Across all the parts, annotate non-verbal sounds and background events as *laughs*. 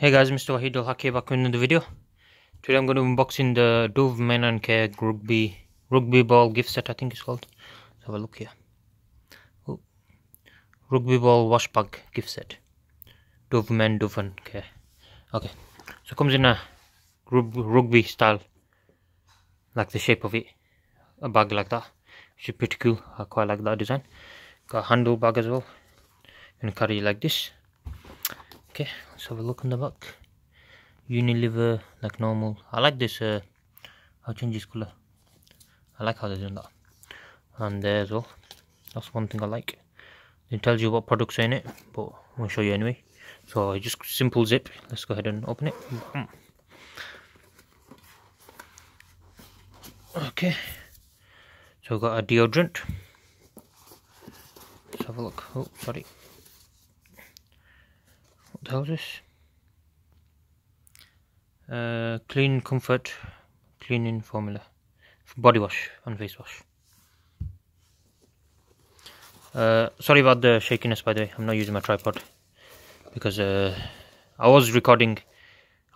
Hey guys, Mr. Waheedul Haque back in another video. Today I'm going to unboxing the Dove Men and Care rugby rugby ball gift set. I think it's called. Let's have a look here. Oh. Rugby ball wash bag gift set. Dove Men Dove and Care. Okay, so it comes in a rugby style, like the shape of it, a bag like that, which is pretty cool. I quite like that design. Got a handle bag as well. You can carry it like this okay let's have a look on the back unilever like normal. I like this uh i'll change this color i like how they're doing that. And there as well. That's one thing i like. It tells you what products are in it but i'll show you anyway. So just simple zip. Let's go ahead and open it. Okay. So we've got a deodorant. Let's have a look. Oh sorry this? Uh, clean comfort cleaning formula. Body wash and face wash. Uh, sorry about the shakiness by the way. I'm not using my tripod because uh, i was recording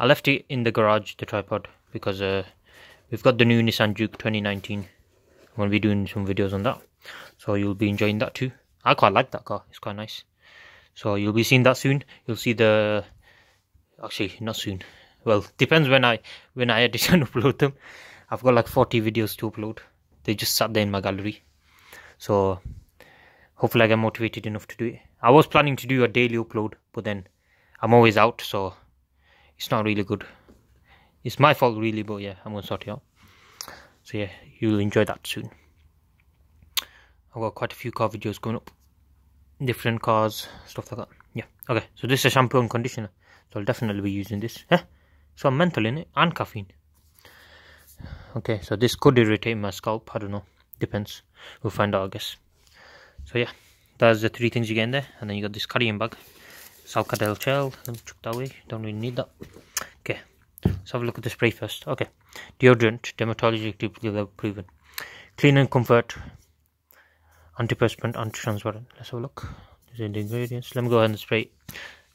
i left it in the garage the tripod because uh, we've got the new nissan juke 2019 i'm to be doing some videos on that. So you'll be enjoying that too. I quite like that car. It's quite nice so you'll be seeing that soon. You'll see the actually not soon. Well depends when i when i edit *laughs* and upload them. I've got like 40 videos to upload. They just sat there in my gallery. So hopefully i get motivated enough to do it. I was planning to do a daily upload but then i'm always out so it's not really good. It's my fault really but yeah i'm gonna sort it out. So yeah you'll enjoy that soon. I've got quite a few car videos going up different cars stuff like that. Yeah. Okay so this is a shampoo and conditioner. So i'll definitely be using this. Eh? so i'm menthol in it and caffeine. Okay so this could irritate my scalp. I don't know. Depends. We'll find out i guess. So yeah that's the three things you get in there. And then you got this carrying bag. Salcadel gel. Let me chuck that away. Don't really need that. Okay. Let's have a look at the spray first. Okay. Deodorant. Dermatologically proven. Clean and comfort antiperspirant, anti-transparent. Let's have a look. These are the ingredients. Let me go ahead and spray.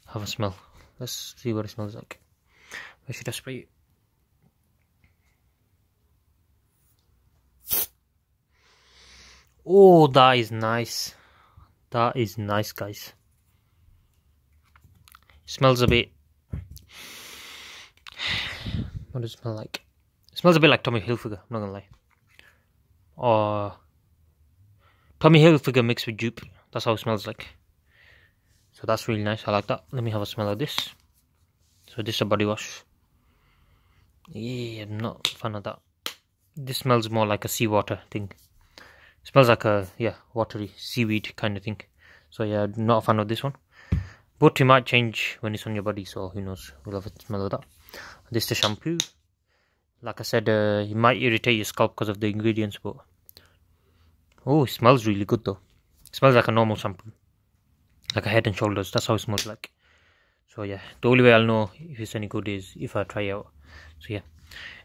Have a smell. Let's see what it smells like. Where should I spray it? Oh, that is nice. That is nice, guys. It smells a bit. What does it smell like? It smells a bit like Tommy Hilfiger. I'm not gonna lie. Or Tommy Hilfiger mixed with dupe. That's how it smells like. So that's really nice. I like that. Let me have a smell of this. So this is a body wash. Yeah, I'm not a fan of that. This smells more like a seawater thing. It smells like a yeah watery seaweed kind of thing. So yeah, I'm not a fan of this one. But it might change when it's on your body. So who knows? We'll have a smell of that. This is the shampoo. Like I said, uh, it might irritate your scalp because of the ingredients, but Oh, it smells really good though. It smells like a normal shampoo. Like a head and shoulders. That's how it smells like. So yeah, the only way I'll know if it's any good is if I try out. So yeah.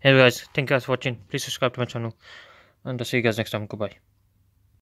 Anyway guys, thank you guys for watching. Please subscribe to my channel. And I'll see you guys next time. Goodbye.